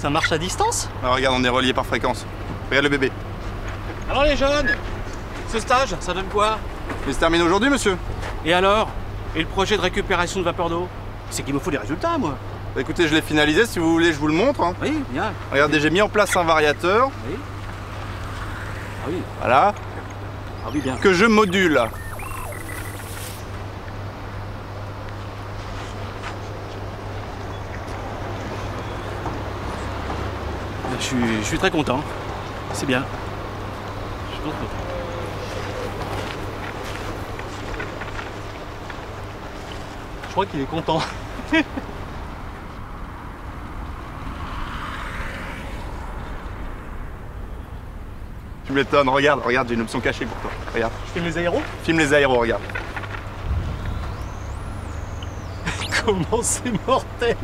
Ça marche à distance? Alors regarde, on est relié par fréquence. Regarde le bébé. Alors les jeunes Ce stage, ça donne quoi? Il se termine aujourd'hui, monsieur Et alors? Et le projet de récupération de vapeur d'eau? C'est qu'il me faut des résultats, moi. Bah, Écoutez, je l'ai finalisé, si vous voulez, je vous le montre. hein. Oui, bien. Regardez, j'ai mis en place un variateur, Oui. Ah oui, voilà, ah oui, bien. que je module. Je suis, je suis très content. C'est bien. Je suis content. Je crois qu'il est content. Tu m'étonnes, regarde, regarde, j'ai une option cachée pour toi. Regarde, Je filme les aéros? Filme les aéros, regarde. Comment c'est mortel?